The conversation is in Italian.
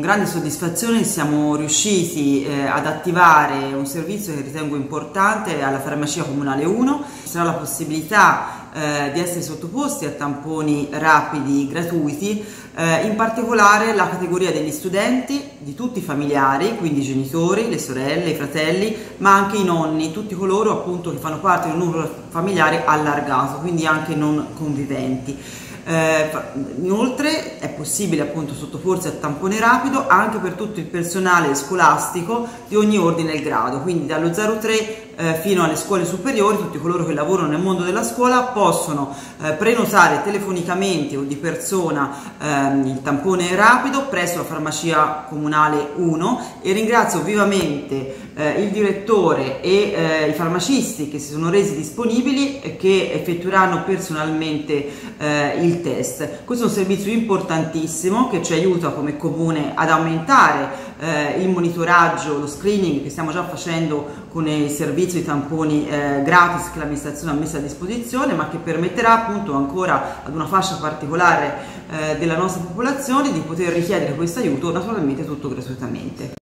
grande soddisfazione siamo riusciti eh, ad attivare un servizio che ritengo importante alla farmacia comunale 1. Ci sarà la possibilità eh, di essere sottoposti a tamponi rapidi gratuiti, eh, in particolare la categoria degli studenti, di tutti i familiari, quindi i genitori, le sorelle, i fratelli, ma anche i nonni, tutti coloro appunto che fanno parte di un numero familiare allargato, quindi anche non conviventi. Eh, inoltre è possibile appunto sottoporsi a tampone rapido anche per tutto il personale scolastico di ogni ordine e grado, quindi dallo 03 eh, fino alle scuole superiori, tutti coloro che lavorano nel mondo della scuola possono eh, prenotare telefonicamente o di persona ehm, il tampone rapido presso la farmacia comunale 1 e ringrazio vivamente eh, il direttore e eh, i farmacisti che si sono resi disponibili e che effettueranno personalmente eh, il test. Questo è un servizio importantissimo che ci aiuta come comune ad aumentare eh, il monitoraggio, lo screening che stiamo già facendo con il servizio di tamponi eh, gratis che l'amministrazione ha messo a disposizione ma che permetterà appunto ancora ad una fascia particolare eh, della nostra popolazione di poter richiedere questo aiuto naturalmente tutto gratuitamente.